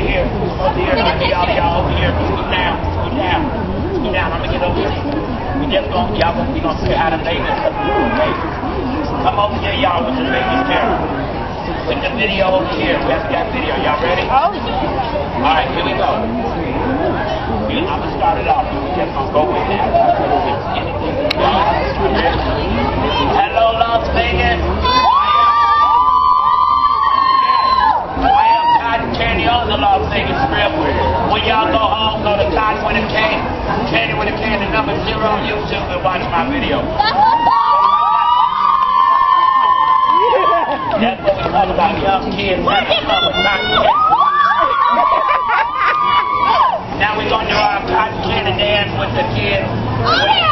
over here. Over here. I need all y'all over here. Scoot down. Scoot down. Scoot down. I'm gonna get over here. We just gonna, y'all gonna, we gonna see how the Vegas, okay? Come over here, y'all, with the Vegas camera. With the video over here. We have got video. Y'all ready? Oh. All right, here we go. I'm gonna start it off. We just gonna go with that. Hello, Las Vegas. I am Kotton Kandy on the Las Strip. When y'all go home, go to Cotton with a K, Candy with a K, and the number zero on YouTube and watch my video. That's what we talk about young kids. having fun with Kotton Kandy. Now we're going to do our cotton candy dance with the kids oh,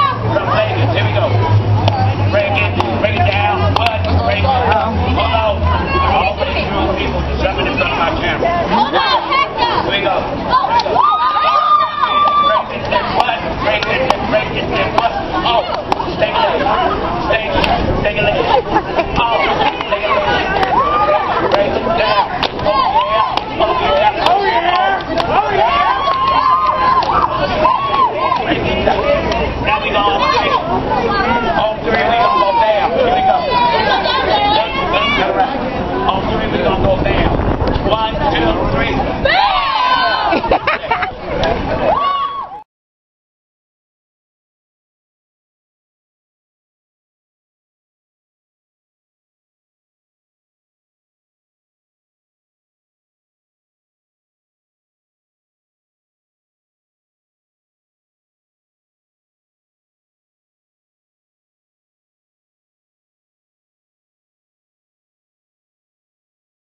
Lord